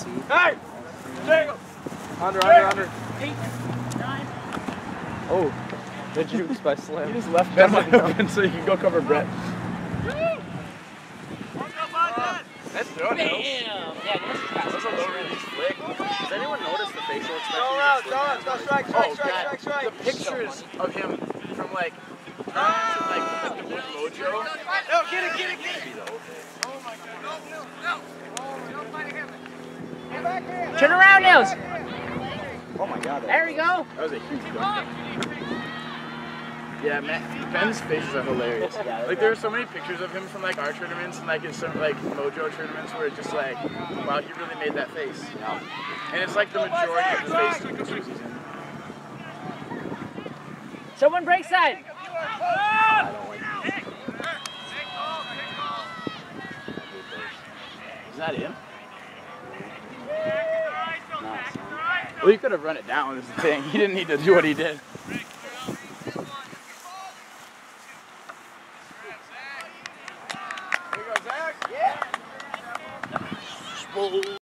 see. Hey! Jacob! Under, under, under. Eight, nine. Oh, the jukes by You Slim. just left Ben wide open so you can go cover Brett. That's doing Bam! Yeah, this is fast. That's a low release flick. Does anyone notice the facial expression? Go out, go out, go strike, strike, Oh, strike, God. strike, strike. The pictures of him from like, from like the Wood Mojo. No, get it, get it, get it. Be the whole thing. Turn around, Nils. Oh my god. There we go. That was a huge jump. Yeah, man, Ben's faces are hilarious. Like there are so many pictures of him from like our tournaments and like in some like Mojo tournaments where it's just like, wow, he really made that face. Yeah. And it's like the majority of the face pictures he's in. Someone break side. I don't Is that him? Well, you could have run it down. Is the thing. He didn't need to do what he did.